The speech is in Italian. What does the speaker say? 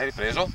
Hai ripreso?